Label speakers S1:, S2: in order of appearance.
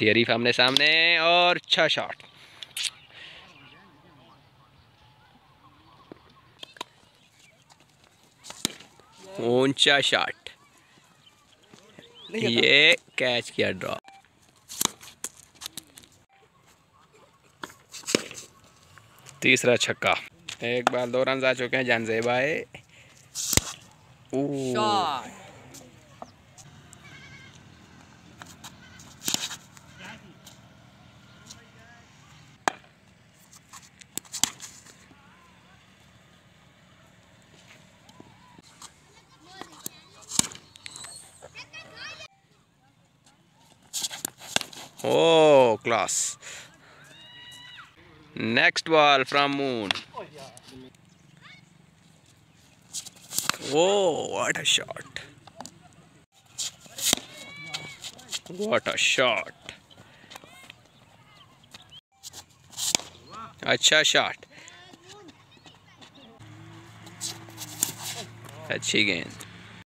S1: Theory सामने सामने और अच्छा शॉट ऊँचा शॉट ये कैच किया ड्रॉप तीसरा छक्का. एक बार दो रन आ चुके हैं जानजेबा Oh, class. Next ball from Moon. Oh, what a shot. What a shot. अच्छा शॉट अच्छी गेंद